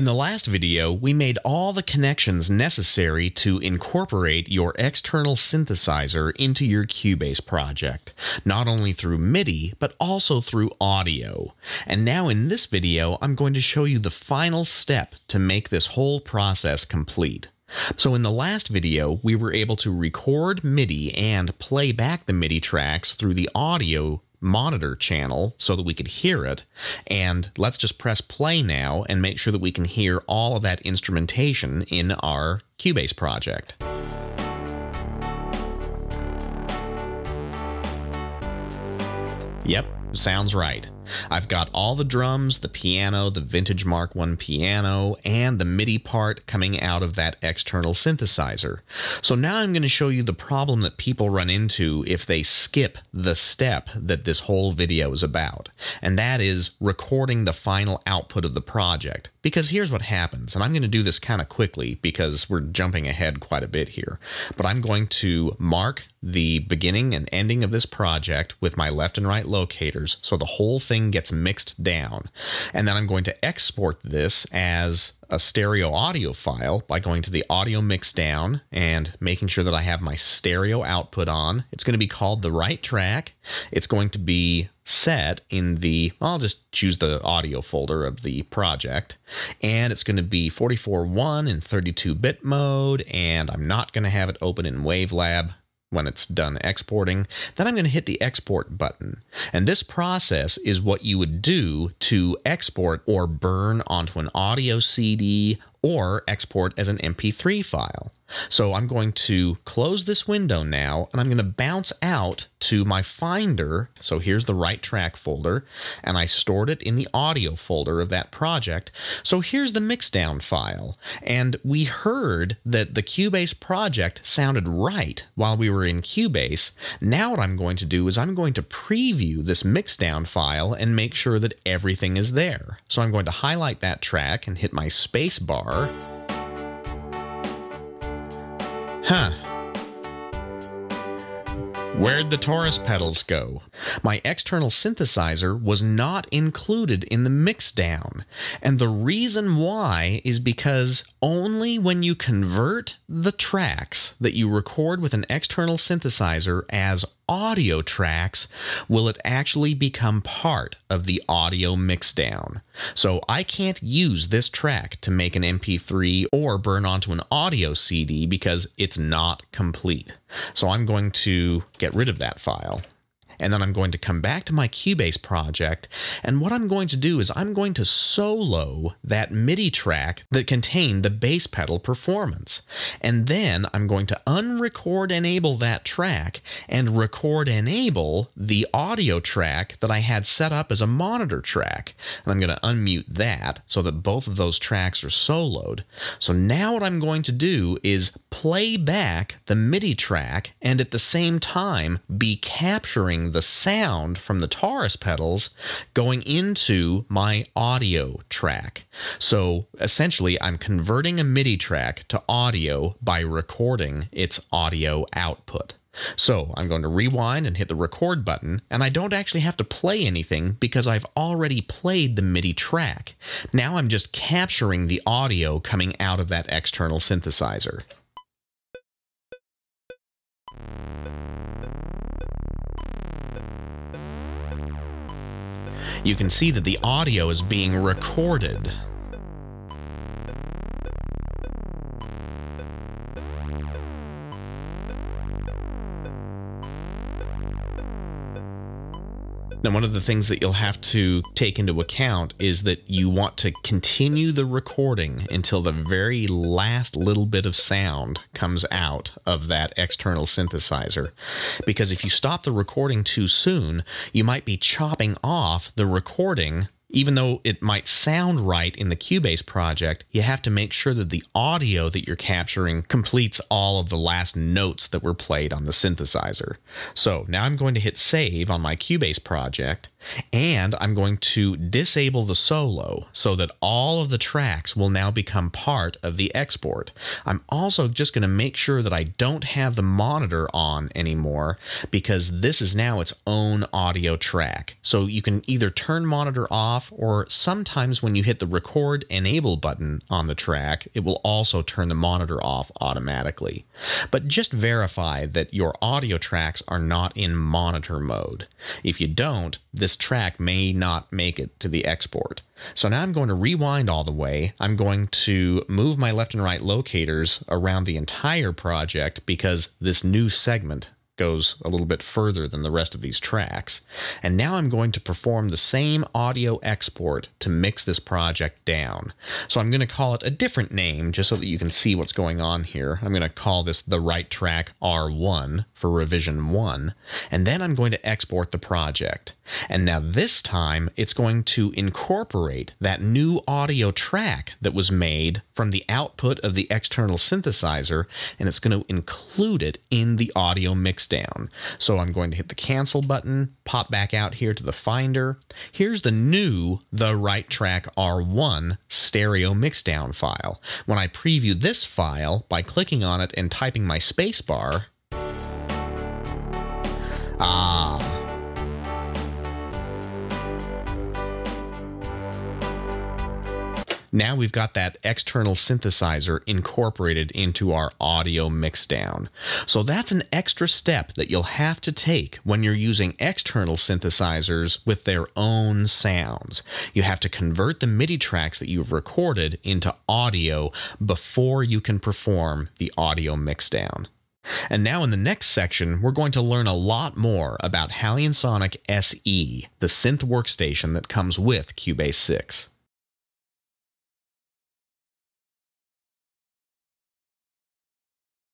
In the last video, we made all the connections necessary to incorporate your external synthesizer into your Cubase project, not only through MIDI, but also through audio. And now in this video, I'm going to show you the final step to make this whole process complete. So in the last video, we were able to record MIDI and play back the MIDI tracks through the audio monitor channel so that we could hear it. And let's just press play now and make sure that we can hear all of that instrumentation in our Cubase project. Yep, sounds right. I've got all the drums, the piano, the vintage Mark I piano, and the MIDI part coming out of that external synthesizer. So now I'm going to show you the problem that people run into if they skip the step that this whole video is about, and that is recording the final output of the project. Because here's what happens, and I'm going to do this kind of quickly because we're jumping ahead quite a bit here, but I'm going to mark the beginning and ending of this project with my left and right locators so the whole thing gets mixed down. And then I'm going to export this as a stereo audio file by going to the audio mix down and making sure that I have my stereo output on. It's going to be called the right track. It's going to be set in the, I'll just choose the audio folder of the project. And it's going to be 44.1 in 32-bit mode, and I'm not going to have it open in Wavelab when it's done exporting, then I'm going to hit the export button. And this process is what you would do to export or burn onto an audio CD or export as an MP3 file. So I'm going to close this window now and I'm going to bounce out to my Finder. So here's the right track folder and I stored it in the audio folder of that project. So here's the mixdown file. And we heard that the Cubase project sounded right while we were in Cubase. Now what I'm going to do is I'm going to preview this mixdown file and make sure that everything is there. So I'm going to highlight that track and hit my space bar. Huh. Where'd the Taurus pedals go? My external synthesizer was not included in the mixdown, and the reason why is because only when you convert the tracks that you record with an external synthesizer as audio tracks will it actually become part of the audio mixdown. So I can't use this track to make an MP3 or burn onto an audio CD because it's not complete. So I'm going to get rid of that file and then I'm going to come back to my Cubase project, and what I'm going to do is I'm going to solo that MIDI track that contained the bass pedal performance. And then I'm going to unrecord enable that track and record enable the audio track that I had set up as a monitor track. And I'm going to unmute that so that both of those tracks are soloed. So now what I'm going to do is play back the MIDI track and at the same time be capturing the sound from the Taurus pedals going into my audio track. So essentially, I'm converting a MIDI track to audio by recording its audio output. So I'm going to rewind and hit the record button, and I don't actually have to play anything because I've already played the MIDI track. Now I'm just capturing the audio coming out of that external synthesizer. You can see that the audio is being recorded. Now, one of the things that you'll have to take into account is that you want to continue the recording until the very last little bit of sound comes out of that external synthesizer. Because if you stop the recording too soon, you might be chopping off the recording even though it might sound right in the Cubase project, you have to make sure that the audio that you're capturing completes all of the last notes that were played on the synthesizer. So now I'm going to hit save on my Cubase project, And I'm going to disable the solo so that all of the tracks will now become part of the export. I'm also just going to make sure that I don't have the monitor on anymore because this is now its own audio track. So you can either turn monitor off or sometimes when you hit the record enable button on the track, it will also turn the monitor off automatically. But just verify that your audio tracks are not in monitor mode. If you don't, this track may not make it to the export. So now I'm going to rewind all the way. I'm going to move my left and right locators around the entire project because this new segment goes a little bit further than the rest of these tracks. And now I'm going to perform the same audio export to mix this project down. So I'm going to call it a different name just so that you can see what's going on here. I'm going to call this the right track R1 for revision 1. And then I'm going to export the project. And now this time it's going to incorporate that new audio track that was made from the output of the external synthesizer and it's going to include it in the audio mixdown. So I'm going to hit the cancel button, pop back out here to the finder. Here's the new The Right Track R1 stereo mixdown file. When I preview this file by clicking on it and typing my spacebar, Now we've got that external synthesizer incorporated into our audio mixdown. So that's an extra step that you'll have to take when you're using external synthesizers with their own sounds. You have to convert the MIDI tracks that you've recorded into audio before you can perform the audio mixdown. And now in the next section, we're going to learn a lot more about HALion Sonic SE, the synth workstation that comes with Cubase 6.